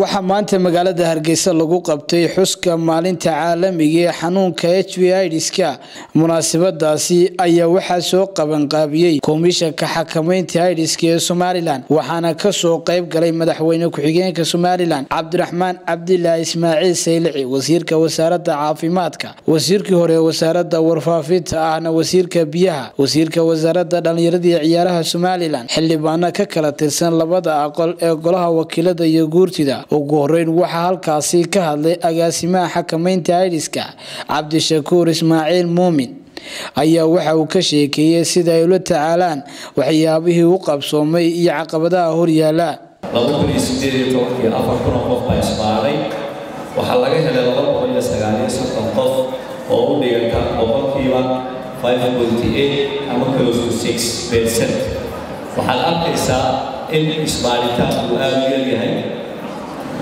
waxaa maanta magaalada hargeysa lagu qabtay xuska maalinta caalamiga ee xanuunka h v idska munaasabadaasi ayaa waxaa soo qabanqaabiyey komishanka xakamaynta idska ee somalilan waxaana ka soo qayb galay madaxweyne ku-xigeenka somalilan cabdiraxmaan cabdilaahi ismaaciil saylici wasiirka wasaarada caafimaadka wasiirkii hore wasaarada warfaafinta ahna wasiirka biyaha wasiirka wasaarada dhallinyarada iyo ciyaaraha somalilan xildhibaano ka kala tirsan labada aqal ee golaha wakiilada iyo guurtida ugu horeyn waxaa halkaasi ka hadlay agaasimaha xakamaynta idiska cabdishakuur ismaaciil muumin. Ayaa waxa uu ka sheekeeyey sida ay ula tacaalaan waxyaabihii u qabsoomay iyo caqabadaha horyaala waxaa laga helay qof oo u dhiganta boqolkiiba ama waxaad arkaysaa in isbaaritaan uu aada u yaryahay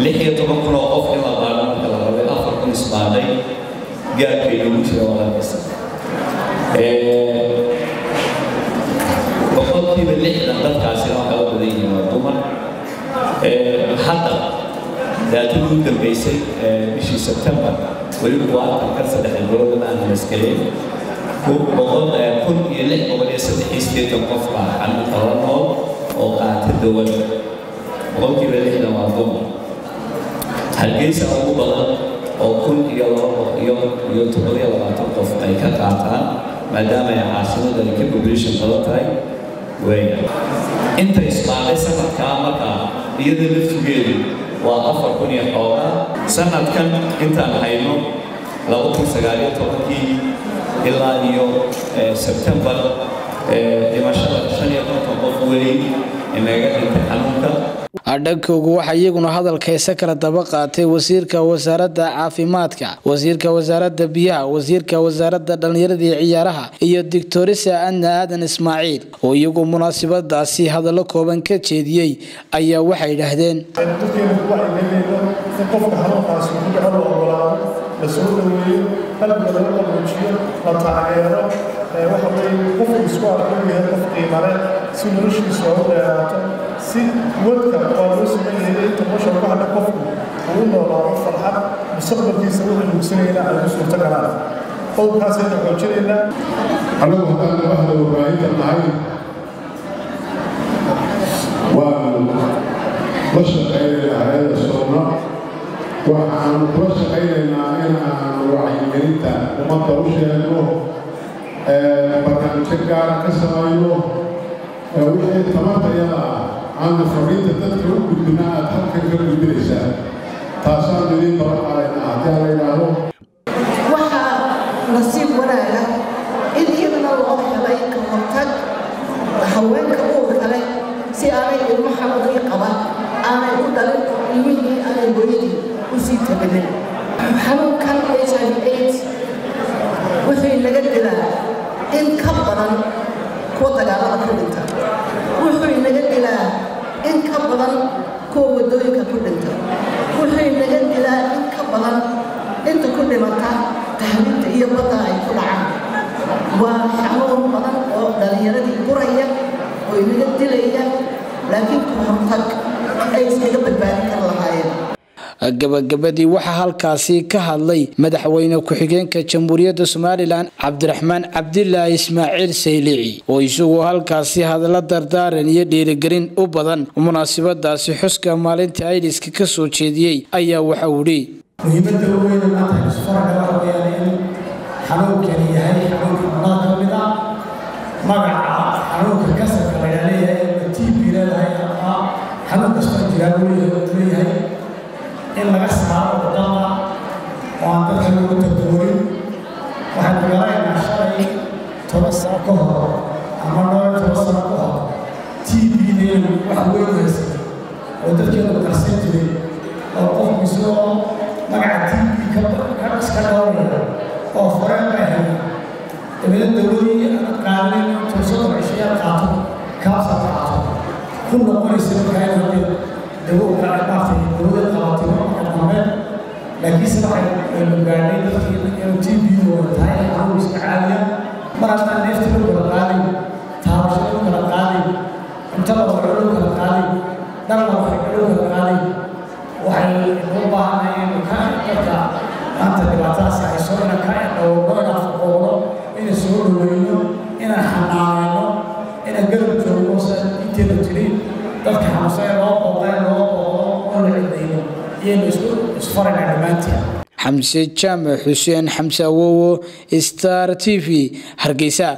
lix iyo toban kun oo qof in la baaro marka la rabay afar kun isbaaday gaarkay lagu jira walaalkasta boqolkiiba lixdan dadkaasina waxaa u badan yihiin waa dumar hadda daatadii u dambeysay bishii sebtembar weliba waa afarkan saddex bilood aan maskelin kun iyo lix boqol iyo saddex iyo sideetan qof baa xanuunka la nool oo qaata dawada boqolkiiba lixdan waa dumar hargeysa ugu badan oo kun iyo toddobiyo labaatan qof ay ka qaataan maadaama ay caasimada ay ka population badan tahay. Weya inta isbaaday sanadkaa markaa iyada laftigeedu waa afar kun iyo xoogaa. Sanadkan intaan hayno laba kun sagaaliyo tobankii ilaa iyo sebtembar dhimashada shan iyo konton qof weli inaga dhintay dhankoogu waxaa iyaguna hadalkaysa kala daba qaatay wasiirka wasaaradda caafimaadka wasiirka wasaaradda biyaha wasiirka wasaaradda dhallinyarada iyo ciyaaraha iyo doctorisa adna aadan ismaaciil. Oo iyagu munaasabadaasi hadallo kooban ka jeediyey ayaa waxay yidhaahdeen la soo dhaweeyo qalbiga laga qaboojiyo la taageero waxa weye qofku isku arko yahay qof qiimale si noloshiisa ugu dheeraato si wadka waa loo sameynayay inta nolosha lagu qofku uu u noolaado farxad mustaqbalkiisa wuxuu hugsanayna ay ku suurto galaan qodobkaasaynu xoojinaynaa. Anagu haddaan bahda warbaahinta nahay waanu la shaqaynayna hayada soona waxaanu kula shaqaynaynaa inaanu wacyigelinta ummadda u sheegno barnaamijyo gaara ka samayno wixii tamartayada ah aanu fariinta dadka u gudbina aad halkan ka gudbinaysaa taasaanu idiin baran qaraynaa haddii la yidhaahdo waxaa nasiib wanaaga in iyadana loo helay ka hortag haweenka uurka leh si aanay ilmo xanuunkii qaba aanay u dhalin ilmihii aanay hooyadii u sii taganin xanuunkan h i v aids wuxuu naga dilaa in ka badan kuwa dagaalada ku dhinta wuxuu inaga dilaa in ka badan kuwa waddooyinka ku dhinta wuxuu inaga dilaa in ka badan inta ku dhimata tahliinta iyo badda ay ku dhacaan waa xanuun badan oo dhallinyaradii guraya oo inaga dilaya laakiin ka hortag gabagabadii waxaa halkaasi ka hadlay madaxweyne ku-xigeenka jamhuuriyadda somalilan cabdiraxmaan cabdilaahi ismaaciil saylici oo isaguo halkaasi hadallo dardaaran iyo dhiirigelin u badan. Munaasabadaasi xuska maalinta idiska ka soo jeediyey ayaa waxa mid ah magaca xanuunka kasarka laga leeyahay ama tb leedahay ama xanuun kastoo jiraa leeyahay in laga saaro waddada oo aan dadka lagu tagtoorin waxaan magalaynaa shalay toban sano ka hor ama dhowr toban sano ka hor tb-deenu wax weyn haysay oo dadkeenu qarsan jiray oo qofku isagoo magaca tb ka iska dhowraya oo foreen bay hayaan dabada dawadii aan qaadanin tursada cishayaad qaato kaasa qaato ku noqonaysa markaa in dawo gacadhaafay dawada qabatay waxay qabeen laakiinse waxay ogaanay dadkii inuu tv inaan soo dhoweyno inaan xanaanayno inaan garab joogno sida inteeda jirin dadka xanuunsan ee loo qabo iyaynu isku isfaraynaa dhammaantiin xamse jaamac xuseen xamse awowo star t v hargeysa